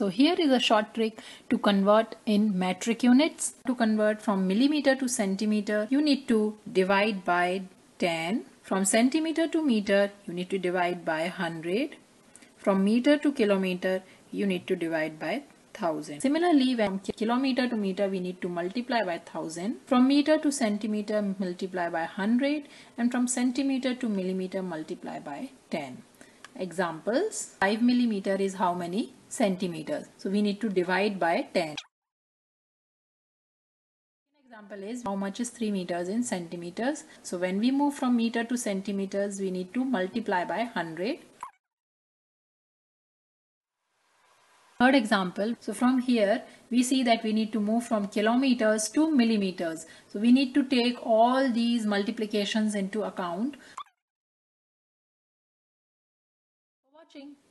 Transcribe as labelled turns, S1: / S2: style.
S1: So here is a short trick to convert in metric units. To convert from millimeter to centimeter, you need to divide by 10. From centimeter to meter, you need to divide by 100. From meter to kilometer, you need to divide by 1000. Similarly, from kilometer to meter, we need to multiply by 1000. From meter to centimeter, multiply by 100. And from centimeter to millimeter, multiply by 10. Examples 5 millimeter is how many centimeters? So we need to divide by 10. Example is how much is 3 meters in centimeters. So when we move from meter to centimeters, we need to multiply by 100. Third example, so from here we see that we need to move from kilometers to millimeters. So we need to take all these multiplications into account. watching.